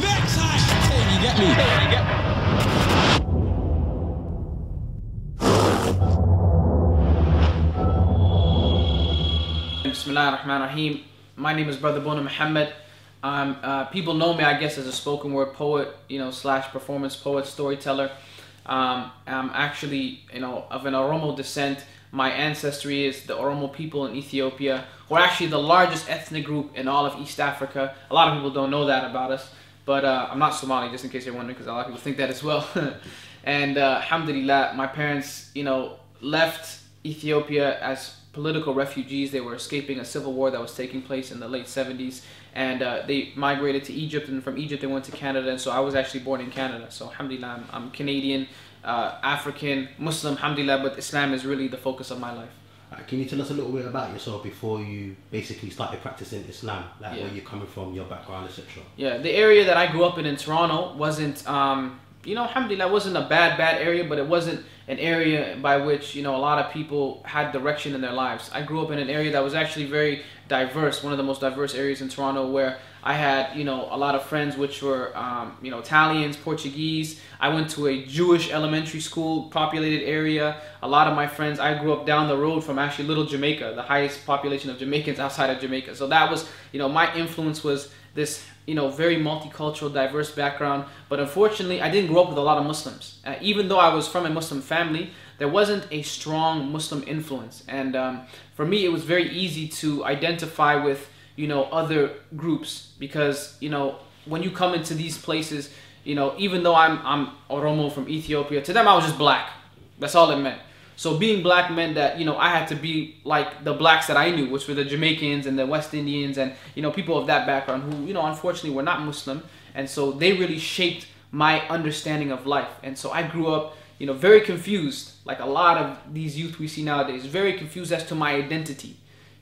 Next time. You get me? You get Bismillah ar-Rahman ar-Rahim. My name is Brother Boonaa Mohammed. Uh, people know me, I guess, as a spoken word poet, you know, slash performance poet, storyteller. Um, I'm actually, you know, of an Oromo descent. My ancestry is the Oromo people in Ethiopia, who are actually the largest ethnic group in all of East Africa. A lot of people don't know that about us, but uh, I'm not Somali, just in case you're wondering, because a lot of people think that as well. and uh, alhamdulillah, my parents, you know, left Ethiopia as political refugees. They were escaping a civil war that was taking place in the late 70s, and uh, they migrated to Egypt. And from Egypt, they went to Canada. And so I was actually born in Canada. So alhamdulillah, I'm, I'm Canadian, uh, African, Muslim, alhamdulillah, but Islam is really the focus of my life. Uh, can you tell us a little bit about yourself before you basically started practicing Islam, like Yeah. where you're coming from, your background, etc. Yeah, the area that I grew up in in Toronto wasn't, um, you know, alhamdulillah, wasn't a bad, bad area, but it wasn't an area by which, you know, a lot of people had direction in their lives. I grew up in an area that was actually very diverse, one of the most diverse areas in Toronto where I had, you know, a lot of friends which were, um, you know, Italians, Portuguese. I went to a Jewish elementary school, populated area. A lot of my friends, I grew up down the road from actually Little Jamaica, the highest population of Jamaicans outside of Jamaica. So that was, you know, my influence was this, you know, very multicultural, diverse background. But unfortunately, I didn't grow up with a lot of Muslims. Uh, even though I was from a Muslim family, there wasn't a strong Muslim influence. And um, for me, it was very easy to identify with, you know, other groups because, you know, when you come into these places, you know, even though I'm I'm Oromo from Ethiopia, to them I was just black. That's all it meant. So being black meant that you know I had to be like the blacks that I knew, which were the Jamaicans and the West Indians and you know people of that background who you know unfortunately were not Muslim, and so they really shaped my understanding of life. And so I grew up you know very confused, like a lot of these youth we see nowadays, very confused as to my identity.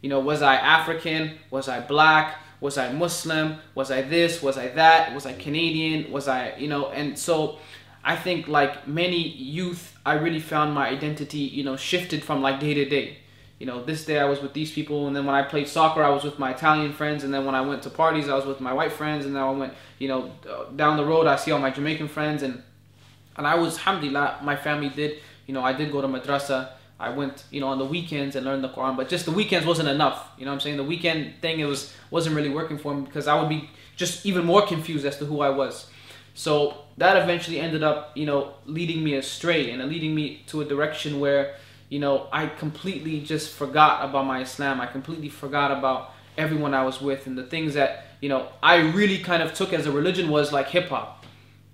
You know, was I African? Was I black? Was I Muslim? Was I this? Was I that? Was I Canadian? Was I, you know, and so I think like many youth, I really found my identity, you know, shifted from like day to day. You know, this day I was with these people, and then when I played soccer, I was with my Italian friends, and then when I went to parties, I was with my white friends, and then I went, you know, uh, down the road, I see all my Jamaican friends, and and I was, alhamdulillah, my family did, you know, I did go to madrasa. I went, you know, on the weekends and learned the Quran, but just the weekends wasn't enough. You know I'm saying? The weekend thing, it was wasn't really working for me because I would be just even more confused as to who I was. So that eventually ended up, you know, leading me astray and leading me to a direction where, you know, I completely just forgot about my Islam. I completely forgot about everyone I was with and the things that, you know, I really kind of took as a religion was like hip hop.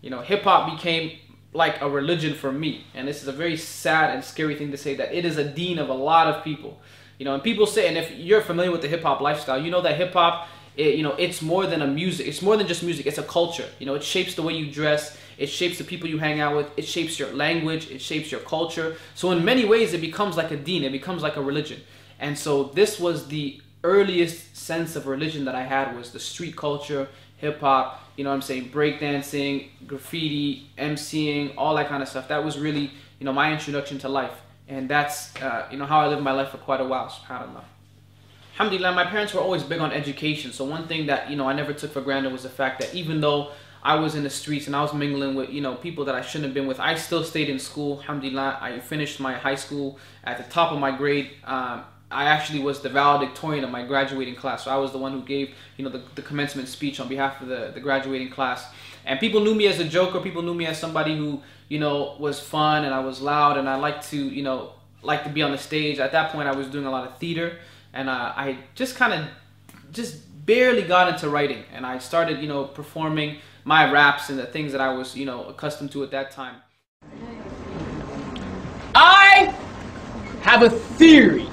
You know, hip hop became like a religion for me. And this is a very sad and scary thing to say that it is a dean of a lot of people. You know, and people say, and if you're familiar with the hip hop lifestyle, you know that hip hop, it, you know, it's more than a music. It's more than just music. It's a culture. You know, it shapes the way you dress. It shapes the people you hang out with. It shapes your language. It shapes your culture. So in many ways, it becomes like a deen. It becomes like a religion. And so this was the earliest sense of religion that I had was the street culture, hip hop, you know what I'm saying, breakdancing, graffiti, MCing, all that kind of stuff. That was really, you know, my introduction to life. And that's, uh, you know, how I lived my life for quite a while, subhanAllah. Alhamdulillah, my parents were always big on education. So one thing that, you know, I never took for granted was the fact that even though I was in the streets and I was mingling with, you know, people that I shouldn't have been with, I still stayed in school. Alhamdulillah, I finished my high school at the top of my grade. Um, I actually was the valedictorian of my graduating class. So I was the one who gave, you know, the, the commencement speech on behalf of the, the graduating class. And people knew me as a joker. People knew me as somebody who, you know, was fun and I was loud and I liked to, you know, like to be on the stage. At that point, I was doing a lot of theater and uh, I just kind of just barely got into writing. And I started, you know, performing my raps and the things that I was, you know, accustomed to at that time. I have a theory.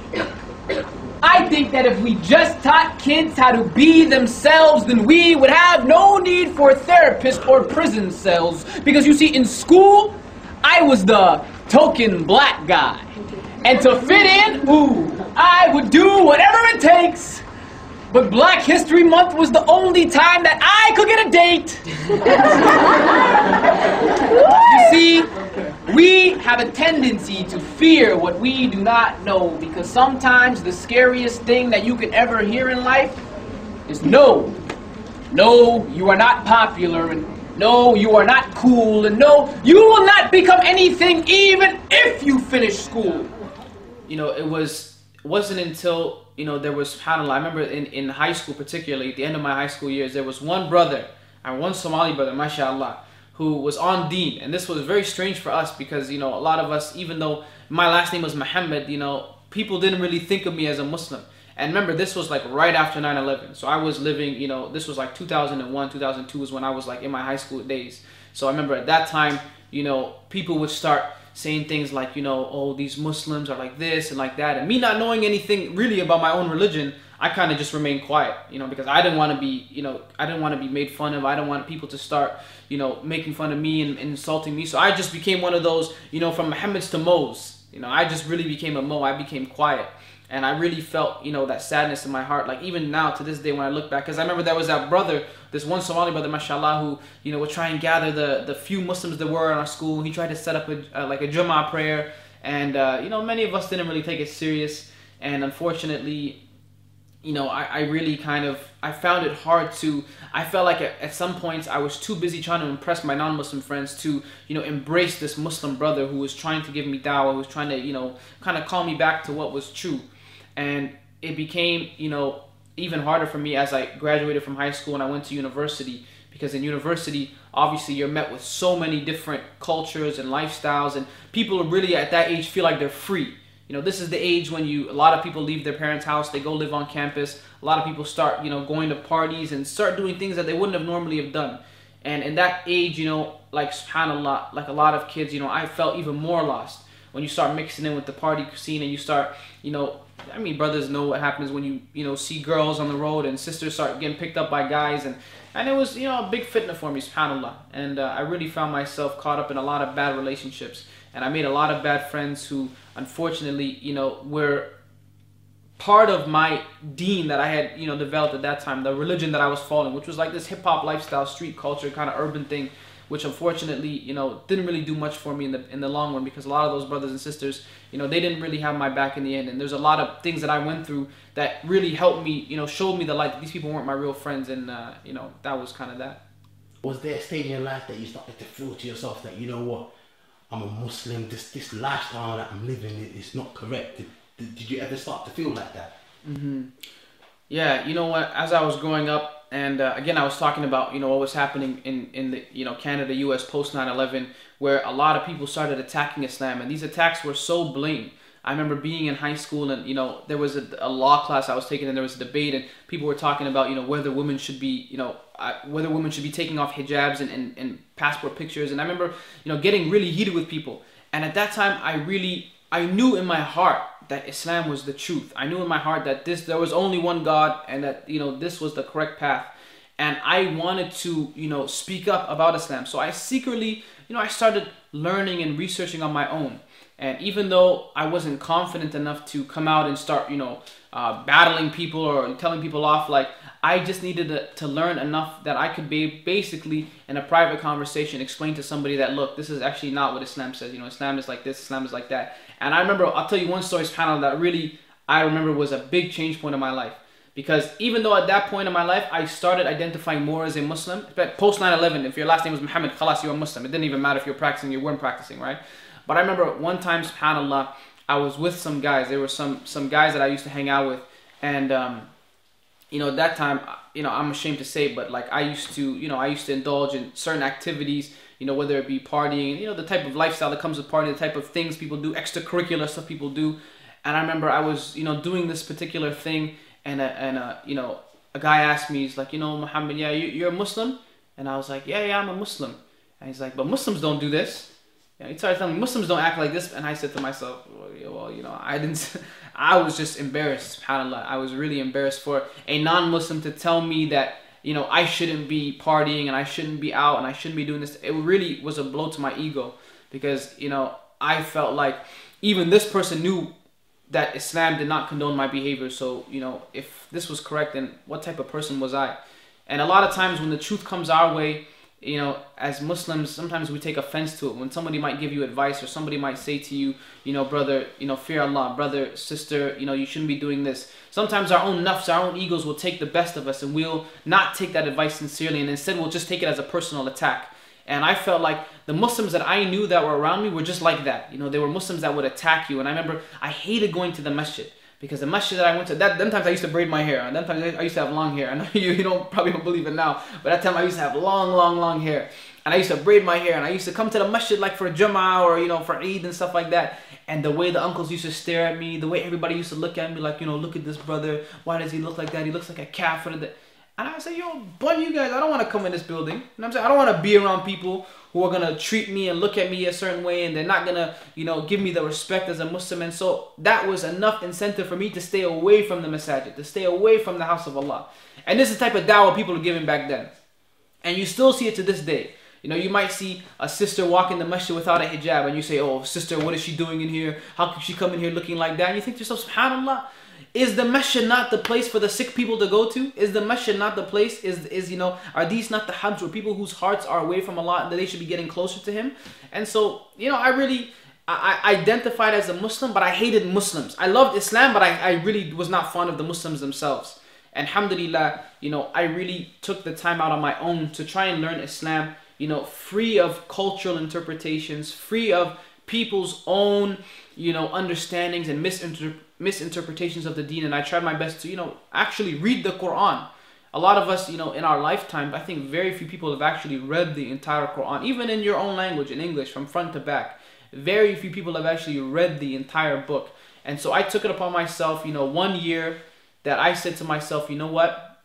I think that if we just taught kids how to be themselves, then we would have no need for therapists or prison cells. Because you see, in school, I was the token black guy. And to fit in, ooh, I would do whatever it takes. But Black History Month was the only time that I could get a date. you see, we have a tendency to fear what we do not know because sometimes the scariest thing that you could ever hear in life is no. No, you are not popular, and no, you are not cool, and no, you will not become anything even if you finish school. you know, it was it wasn't until you know there was. I remember in, in high school, particularly at the end of my high school years, there was one brother and one Somali brother, mashallah, who was on Deen, and this was very strange for us because you know a lot of us, even though my last name was Mohammed, you know, people didn't really think of me as a Muslim. And remember, this was like right after 9/11, so I was living, you know, this was like 2001, 2002 was when I was like in my high school days. So I remember at that time, you know, people would start saying things like, you know, oh, these Muslims are like this and like that. And me not knowing anything really about my own religion, I kind of just remained quiet, you know, because I didn't want to be, you know, I didn't want to be made fun of. I didn't want people to start, you know, making fun of me and, and insulting me. So I just became one of those, you know, from Muhammad's to Mo's. You know, I just really became a Mo. I became quiet. And I really felt, you know, that sadness in my heart. Like even now, to this day, when I look back, because I remember there was that brother, this one Somali brother, mashallah, who, you know, would try and gather the, the few Muslims that were in our school. He tried to set up a, uh, like a Jummah prayer. And, uh, you know, many of us didn't really take it serious. And unfortunately, you know, I, I really kind of I found it hard to I felt like at, at some points I was too busy trying to impress my non-Muslim friends to you know embrace this Muslim brother who was trying to give me dawah, who was trying to you know kind of call me back to what was true, and it became you know even harder for me as I graduated from high school and I went to university. Because in university obviously you're met with so many different cultures and lifestyles and people really at that age feel like they're free you know this is the age when you a lot of people leave their parents house they go live on campus. A lot of people start you know going to parties and start doing things that they wouldn't have normally have done. And in that age you know like subhanallah like a lot of kids you know i felt even more lost. When you start mixing in with the party scene and you start you know i mean brothers know what happens when you you know see girls on the road and sisters start getting picked up by guys. And and it was you know a big fitna for me subhanallah. And uh, i really found myself caught up in a lot of bad relationships. And i made a lot of bad friends who unfortunately you know were part of my deen that I had, you know, developed at that time, the religion that I was following, which was like this hip hop lifestyle, street culture, kind of urban thing, which unfortunately, you know, didn't really do much for me in the in the long run because a lot of those brothers and sisters, you know, they didn't really have my back in the end. And there's a lot of things that I went through that really helped me, you know, showed me the light that these people weren't my real friends, and uh, you know, that was kind of that. Was there a stage in your life that you started to feel to yourself that you know what, I'm a Muslim. This this lifestyle that I'm living is not correct. Did, did, did you ever start to feel like that? Mm-hmm. Yeah, you know what? As I was growing up, and uh, again, I was talking about you know what was happening in in the you know Canada, U.S. post 9/11, where a lot of people started attacking Islam, and these attacks were so blatant. I remember being in high school, and you know there was a, a law class I was taking, and there was a debate, and people were talking about you know whether women should be you know uh, whether women should be taking off hijabs and, and, and passport pictures, and I remember you know getting really heated with people, and at that time I really I knew in my heart that Islam was the truth. I knew in my heart that this there was only one God and that you know this was the correct path. And I wanted to, you know, speak up about Islam. So I secretly, you know, I started learning and researching on my own. And even though I wasn't confident enough to come out and start, you know, uh, battling people or telling people off, like I just needed to, to learn enough that I could be basically in a private conversation explain to somebody that look, this is actually not what Islam says. You know, Islam is like this, Islam is like that. And I remember, I'll tell you one story, panel that really I remember was a big change point in my life. Because even though at that point in my life I started identifying more as a Muslim, post 9/11, if your last name was Muhammad, khalas, you're a Muslim. It didn't even matter if you're practicing, you weren't practicing, right? But I remember one time, subhanallah, I was with some guys. There were some some guys that I used to hang out with, and um, you know, at that time, you know, I'm ashamed to say, but like I used to, you know, I used to indulge in certain activities, you know, whether it be partying, you know, the type of lifestyle that comes with partying, the type of things people do, extracurricular stuff people do. And I remember I was, you know, doing this particular thing, and a, and a, you know, a guy asked me, he's like, you know, Muhammad, yeah, you, you're a Muslim, and I was like, yeah, yeah, I'm a Muslim, and he's like, but Muslims don't do this. You know, he started telling me Muslims don't act like this, and I said to myself, well, you know, I didn't. I was just embarrassed. Subhanallah, I was really embarrassed for a non-Muslim to tell me that you know I shouldn't be partying and I shouldn't be out and I shouldn't be doing this. It really was a blow to my ego because you know I felt like even this person knew that Islam did not condone my behavior. So you know if this was correct, then what type of person was I? And a lot of times when the truth comes our way, you know, as Muslims, sometimes we take offense to it. When somebody might give you advice or somebody might say to you, you know, brother, you know, fear Allah, brother, sister, you know, you shouldn't be doing this. sometimes our own nafs, our own egos will take the best of us and we'll not take that advice sincerely and instead we'll just take it as a personal attack. And I felt like the Muslims that I knew that were around me were just like that. You know, they were Muslims that would attack you. And I remember I hated going to the masjid because the masjid that I went to, that them times I used to braid my hair. And them times I used to have long hair. I know you, you don't probably don't believe it now, but that time I used to have long, long, long hair. And I used to braid my hair. And I used to come to the masjid like for Jummah or, you know, for Eid and stuff like that. And the way the uncles used to stare at me, the way everybody used to look at me like, you know, look at this brother. Why does he look like that? He looks like a kafir. And I say, yo, bun you guys, I don't want to come in this building. You know what I'm saying? I don't want to be around people who are gonna treat me and look at me a certain way and they're not gonna, you know, give me the respect as a Muslim. And so that was enough incentive for me to stay away from the masajid, to stay away from the house of Allah. And this is the type of dawah people were giving back then. And you still see it to this day. You know, you might see a sister walk in the masjid without a hijab and you say, oh, sister, what is she doing in here? How could she come in here looking like that? And you think to yourself, subhanAllah, is the masjid not the place for the sick people to go to? Is the masjid not the place? Is is you know are these not the hubs where people whose hearts are away from Allah and that they should be getting closer to Him? And so you know I really I, identified as a Muslim, but I hated Muslims. I loved Islam, but I, I really was not fond of the Muslims themselves. And alhamdulillah, you know, I really took the time out on my own to try and learn Islam, you know, free of cultural interpretations, free of people's own, you know, understandings and misinterpretations misinterpretations of the deen and I tried my best to, you know, actually read the Quran. A lot of us, you know, in our lifetime, I think very few people have actually read the entire Quran, even in your own language, in English, from front to back. Very few people have actually read the entire book. And so I took it upon myself, you know, one year that I said to myself, you know what?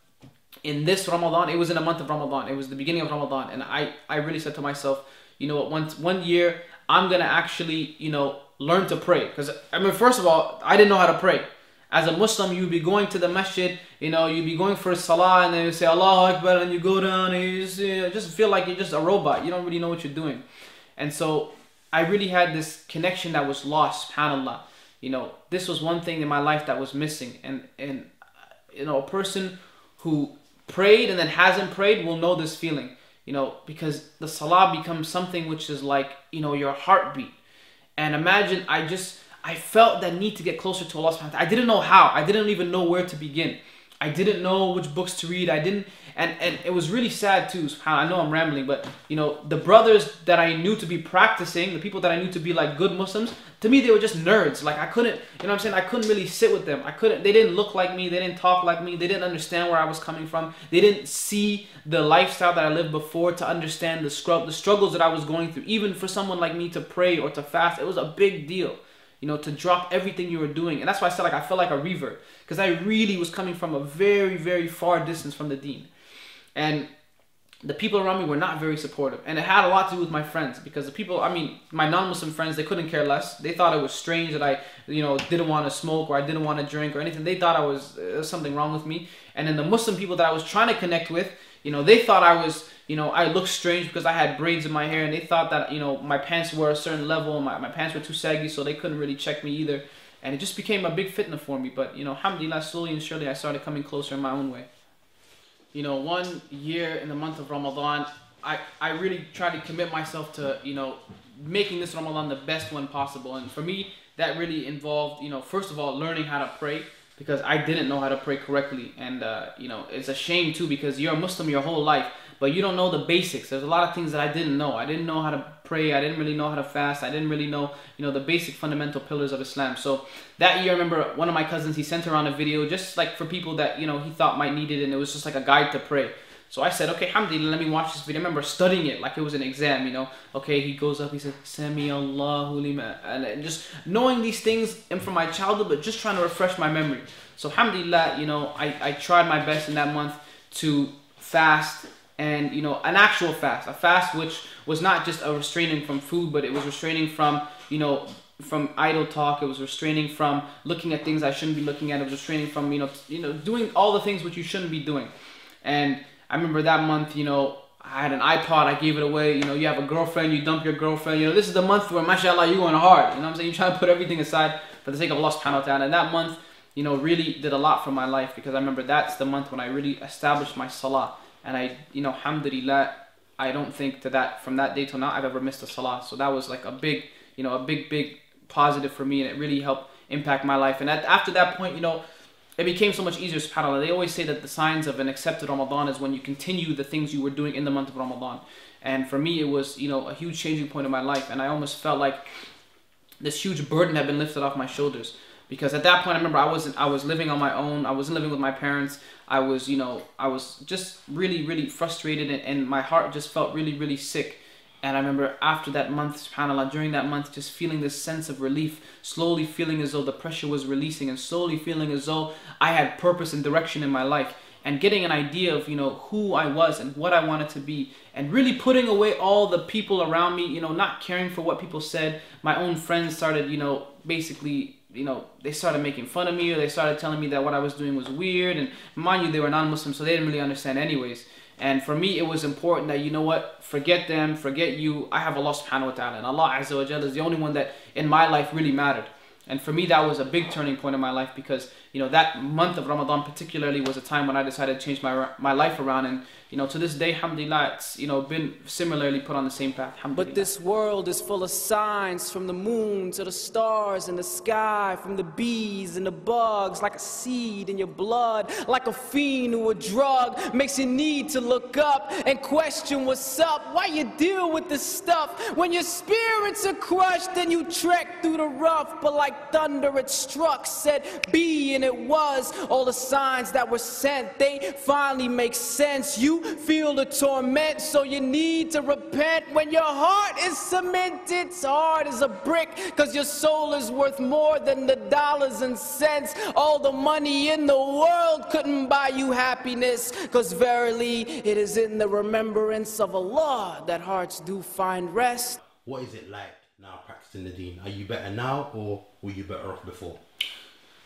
In this Ramadan, it was in a month of Ramadan. It was the beginning of Ramadan. And I, I really said to myself, you know what, once one year, I'm to actually, you know, learn to pray. Because, I mean, first of all, I didn't know how to pray. As a Muslim, you'd be going to the masjid, you know, you'd be going for a salah, and then you say Allahu Akbar, and you go down, and you just, you know, just feel like you're just a robot. You don't really know what you're doing. And so, I really had this connection that was lost, subhanAllah. You know, this was one thing in my life that was missing. And, and you know, a person who prayed and then hasn't prayed will know this feeling. You know, because the salah becomes something which is like, you know, your heartbeat and imagine I just I felt that need to get closer to Allah subhanahu. I didn't know how. I didn't even know where to begin. I didn't know which books to read. I didn't and and it was really sad too. I know I'm rambling, but you know the brothers that I knew to be practicing, the people that I knew to be like good Muslims, to me they were just nerds. Like I couldn't, you know what I'm saying? I couldn't really sit with them. I couldn't. They didn't look like me. They didn't talk like me. They didn't understand where I was coming from. They didn't see the lifestyle that I lived before to understand the scrub, the struggles that I was going through. Even for someone like me to pray or to fast, it was a big deal you know, to drop everything you were doing. And that's why I said like I felt like a revert because I really was coming from a very, very far distance from the deen. And the people around me were not very supportive. And it had a lot to do with my friends because the people, I mean, my non-Muslim friends, they couldn't care less. They thought it was strange that I, you know, didn't want to smoke or I didn't want to drink or anything. They thought I was uh, something wrong with me. And then the Muslim people that I was trying to connect with, you know, they thought I was, you know, I looked strange because I had braids in my hair and they thought that, you know, my pants were a certain level and my, my pants were too saggy so they couldn't really check me either. And it just became a big fitna for me. But, you know, alhamdulillah, slowly and surely I started coming closer in my own way you know, one year in the month of Ramadan, I, I really tried to commit myself to, you know, making this Ramadan the best one possible. And for me, that really involved, you know, first of all, learning how to pray because I didn't know how to pray correctly. And, uh, you know, it's a shame too because you're a Muslim your whole life, but you don't know the basics. There's a lot of things that I didn't know. I didn't know how to pray. I didn't really know how to fast. I didn't really know, you know, the basic fundamental pillars of Islam. So that year, I remember one of my cousins, he sent around a video just like for people that, you know, he thought might need it. And it was just like a guide to pray. So I said, okay, alhamdulillah, let me watch this video. I remember studying it like it was an exam, you know. Okay, he goes up, he says, Sami Allahu lima. And just knowing these things and from my childhood, but just trying to refresh my memory. So alhamdulillah, you know, I, I tried my best in that month to fast and, you know, an actual fast. A fast which was not just a restraining from food, but it was restraining from, you know, from idle talk. It was restraining from looking at things I shouldn't be looking at. It was restraining from, you know, you know, doing all the things which you shouldn't be doing. And I remember that month, you know, I had an iPod, I gave it away. You know, you have a girlfriend, you dump your girlfriend. You know, this is the month where, mashallah, you're going hard. You know what I'm saying? You're trying to put everything aside for the sake of Allah subhanahu wa ta'ala. And that month, you know, really did a lot for my life because I remember that's the month when I really established my salah. And I, you know, alhamdulillah, I don't think to that from that day till now I've ever missed a salah. So that was like a big, you know, a big, big positive for me, and it really helped impact my life. And at, after that point, you know, it became so much easier, subhanAllah. They always say that the signs of an accepted Ramadan is when you continue the things you were doing in the month of Ramadan. And for me, it was, you know, a huge changing point in my life. And I almost felt like this huge burden had been lifted off my shoulders. Because at that point, I remember I wasn't, I was living on my own. I wasn't living with my parents. I was, you know, I was just really, really frustrated and, and my heart just felt really, really sick. And I remember after that month, subhanAllah, during that month, just feeling this sense of relief, slowly feeling as though the pressure was releasing and slowly feeling as though I had purpose and direction in my life and getting an idea of, you know, who I was and what I wanted to be and really putting away all the people around me, you know, not caring for what people said. My own friends started, you know, basically you know, they started making fun of me or they started telling me that what I was doing was weird. And mind you, they were non-Muslims, so they didn't really understand anyways. And for me, it was important that, you know what, forget them, forget you. I have Allah subhanahu wa ta'ala. And Allah Azza wa Jalla is the only one that in my life really mattered. And for me, that was a big turning point in my life because, you know, that month of Ramadan particularly was a time when I decided to change my, my life around. And, you know, to this day, alhamdulillah, it's, you know, been similarly put on the same path. But this world is full of signs from the moon to the stars in the sky, from the bees and the bugs, like a seed in your blood, like a fiend or a drug, makes you need to look up and question what's up, why you deal with this stuff. When your spirits are crushed and you trek through the rough, but like thunder it struck, said be and it was. All the signs that were sent, they finally make sense. You feel the torment, so you need to repent. When your heart is cemented, hard as a brick, because your soul is worth more than the dollars and cents. All the money in the world couldn't buy you happiness, because verily it is in the remembrance of Allah that hearts do find rest. What is it like now practicing the deen? Are you better now or were you better off before?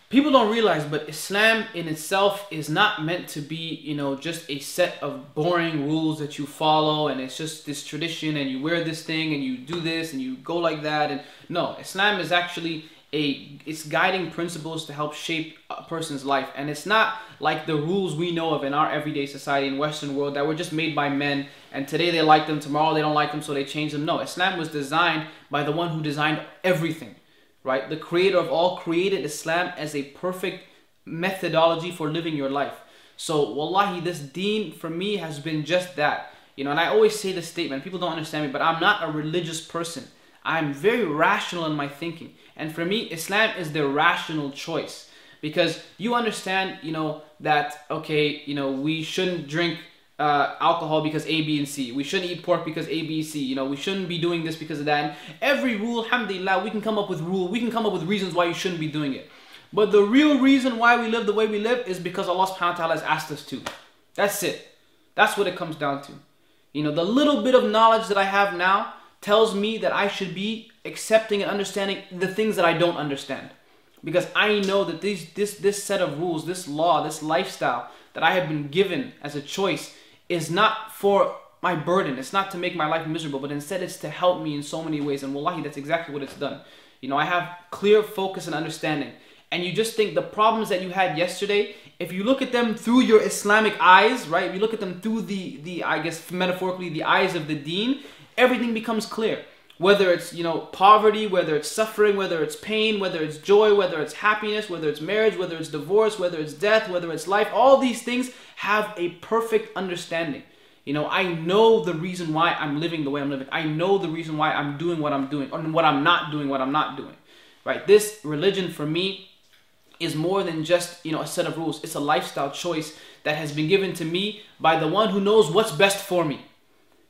People don't realize but islam in itself is not meant to be you know just a set of boring rules that you follow and it's just this tradition and you wear this thing and you do this and you go like that and no islam is actually a it's guiding principles to help shape a person's life and it's not like the rules we know of in our everyday society in western world that were just made by men and today they like them tomorrow they don't like them so they change them. No islam was designed by the one who designed everything right? The creator of all created Islam as a perfect methodology for living your life. So, wallahi, this deen for me has been just that. You know, and I always say this statement, people don't understand me, but I'm not a religious person. I'm very rational in my thinking. And for me, Islam is the rational choice. Because you understand, you know, that, okay, you know, we shouldn't drink uh, alcohol because A, B, and C. We shouldn't eat pork because A, B, C. You know, we shouldn't be doing this because of that. And every rule, alhamdulillah, we can come up with rule. We can come up with reasons why you shouldn't be doing it. But the real reason why we live the way we live is because Allah subhanahu wa ta'ala has asked us to. That's it. That's what it comes down to. You know, the little bit of knowledge that I have now tells me that I should be accepting and understanding the things that I don't understand. Because I know that these, this, this set of rules, this law, this lifestyle that I have been given as a choice is not for my burden. It's not to make my life miserable, but instead it's to help me in so many ways. And wallahi, that's exactly what it's done. You know, I have clear focus and understanding. And you just think the problems that you had yesterday, if you look at them through your Islamic eyes, right? If you look at them through the, the I guess metaphorically, the eyes of the deen, everything becomes clear. Whether it's, you know, poverty, whether it's suffering, whether it's pain, whether it's joy, whether it's happiness, whether it's marriage, whether it's divorce, whether it's death, whether it's life, all these things have a perfect understanding. You know, I know the reason why I'm living the way I'm living. I know the reason why I'm doing what I'm doing or what I'm not doing, what I'm not doing. Right? This religion for me is more than just, you know, a set of rules. It's a lifestyle choice that has been given to me by the one who knows what's best for me.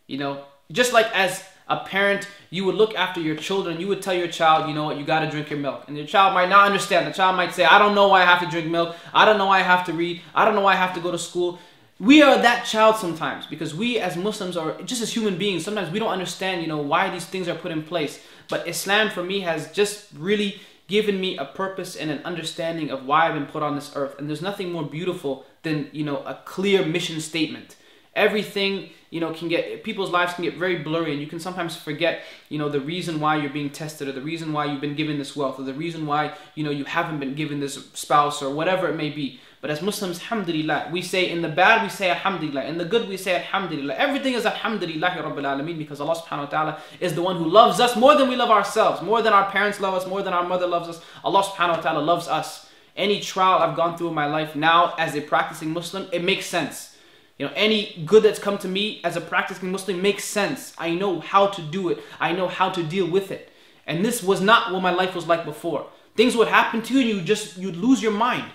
You know, just like as a parent, you would look after your children. You would tell your child, you know what, you got to drink your milk. And your child might not understand. The child might say, I don't know why I have to drink milk. I don't know why I have to read. I don't know why I have to go to school. We are that child sometimes because we as Muslims are just as human beings. Sometimes we don't understand, you know, why these things are put in place. But Islam for me has just really given me a purpose and an understanding of why I've been put on this earth. And there's nothing more beautiful than, you know, a clear mission statement everything you know can get people's lives can get very blurry and you can sometimes forget you know the reason why you're being tested or the reason why you've been given this wealth or the reason why you know you haven't been given this spouse or whatever it may be. But as muslims alhamdulillah we say in the bad we say alhamdulillah. In the good we say alhamdulillah. Everything is alhamdulillah rabbil alameen because allah subhanahu wa ta'ala is the one who loves us more than we love ourselves more than our parents love us more than our mother loves us. Allah subhanahu wa ta'ala loves us. Any trial I've gone through in my life now as a practicing Muslim, it makes sense. You know, any good that's come to me as a practicing Muslim makes sense. I know how to do it. I know how to deal with it. And this was not what my life was like before. Things would happen to you and you just you'd lose your mind.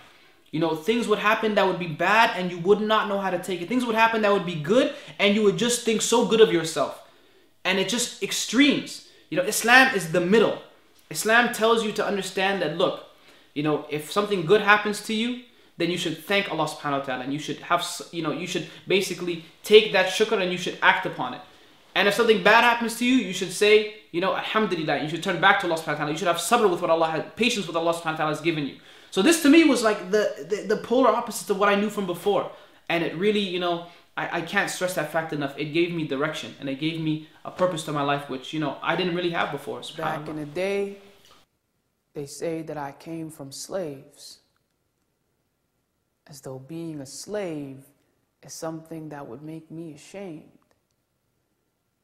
You know, things would happen that would be bad and you would not know how to take it. Things would happen that would be good and you would just think so good of yourself. And it just extremes. You know, Islam is the middle. Islam tells you to understand that look, you know, if something good happens to you, then you should thank Allah subhanahu wa ta'ala and you should have, you know, you should basically take that shukr and you should act upon it. And if something bad happens to you, you should say, you know, Alhamdulillah. You should turn back to Allah subhanahu wa ta'ala. You should have sabr with what Allah has, patience with Allah subhanahu wa ta'ala has given you. So this to me was like the, the, the polar opposite of what I knew from before. And it really, you know, I, I can't stress that fact enough. It gave me direction and it gave me a purpose to my life, which, you know, I didn't really have before. Back in the day, they say that I came from slaves. As though being a slave is something that would make me ashamed.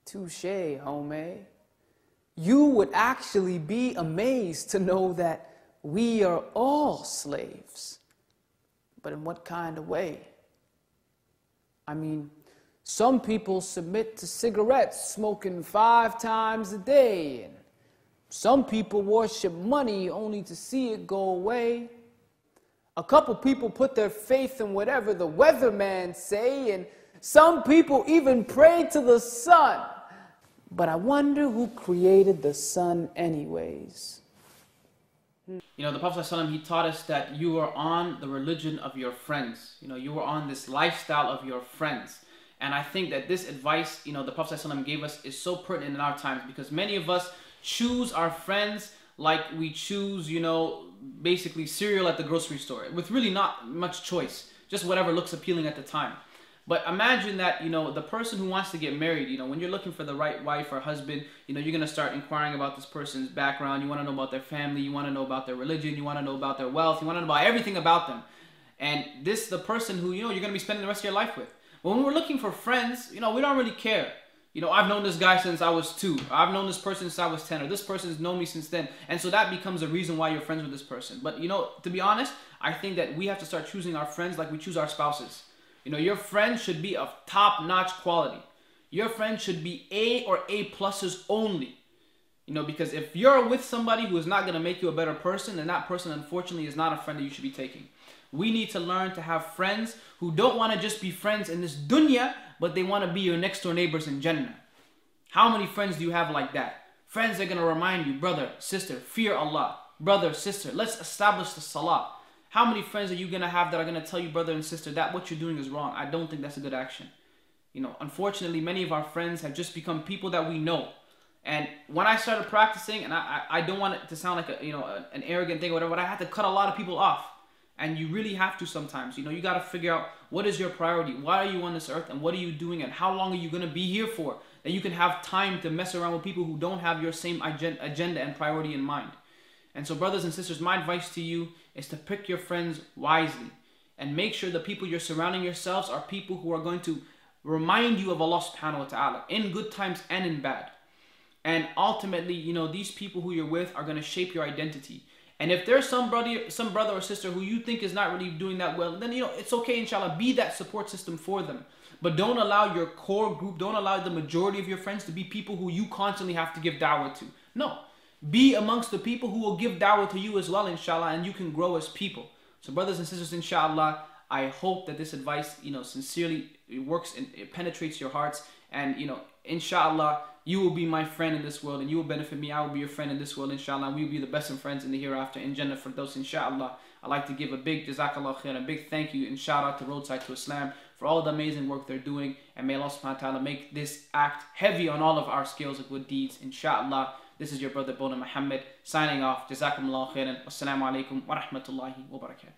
Touche, homie. You would actually be amazed to know that we are all slaves. But in what kind of way? I mean, some people submit to cigarettes smoking five times a day, and some people worship money only to see it go away. A couple people put their faith in whatever the weatherman say, and some people even pray to the sun. But I wonder who created the sun anyways. You know, the Prophet ﷺ, he taught us that you are on the religion of your friends. You know, you are on this lifestyle of your friends. And I think that this advice, you know, the Prophet ﷺ gave us is so pertinent in our times because many of us choose our friends like we choose, you know, basically cereal at the grocery store with really not much choice, just whatever looks appealing at the time. But imagine that, you know, the person who wants to get married, you know, when you're looking for the right wife or husband, you know, you're going to start inquiring about this person's background. You want to know about their family. You want to know about their religion. You want to know about their wealth. You want to know about everything about them. And this, the person who, you know, you're going to be spending the rest of your life with. When we're looking for friends, you know, we don't really care. You know, I've known this guy since I was two. I've known this person since I was 10, or this person's known me since then. And so that becomes a reason why you're friends with this person. But, you know, to be honest, I think that we have to start choosing our friends like we choose our spouses. You know, your friends should be of top-notch quality. Your friends should be A or A pluses only. You know, because if you're with somebody who is not going to make you a better person, then that person, unfortunately, is not a friend that you should be taking. We need to learn to have friends who don't want to just be friends in this dunya, but they want to be your next door neighbors in Jannah. How many friends do you have like that? Friends are going to remind you, brother, sister, fear Allah. Brother, sister, let's establish the salah. How many friends are you going to have that are going to tell you, brother and sister, that what you're doing is wrong? I don't think that's a good action. You know, unfortunately, many of our friends have just become people that we know. And when I started practicing, and I, I, don't want it to sound like a, you know, an arrogant thing or whatever, but I had to cut a lot of people off. And you really have to sometimes. You know, you got to figure out what is your priority? Why are you on this earth? And what are you doing? And how long are you going to be here for? That you can have time to mess around with people who don't have your same agenda and priority in mind. And so, brothers and sisters, my advice to you is to pick your friends wisely and make sure the people you're surrounding yourselves are people who are going to remind you of Allah subhanahu wa ta'ala in good times and in bad. And ultimately, you know, these people who you're with are going to shape your identity. And if there's somebody, some brother or sister who you think is not really doing that well, then you know it's okay, inshallah. Be that support system for them. But don't allow your core group, don't allow the majority of your friends to be people who you constantly have to give da'wah to. No. Be amongst the people who will give da'wah to you as well, inshallah, and you can grow as people. So, brothers and sisters, inshallah, I hope that this advice, you know, sincerely works and it penetrates your hearts. And, you know, inshallah, you will be my friend in this world and you will benefit me. I will be your friend in this world, inshallah. And we will be the best of friends in the hereafter in Jannah for those, inshallah. I'd like to give a big jazakallah khair, a big thank you and shout out to Roadside to Islam for all the amazing work they're doing. And may Allah subhanahu wa ta'ala make this act heavy on all of our scales of good deeds, inshallah. This is your brother Boonaa Mohammed signing off. Jazakumullah khairan. Wassalamu alaikum wa rahmatullahi wa barakatuh.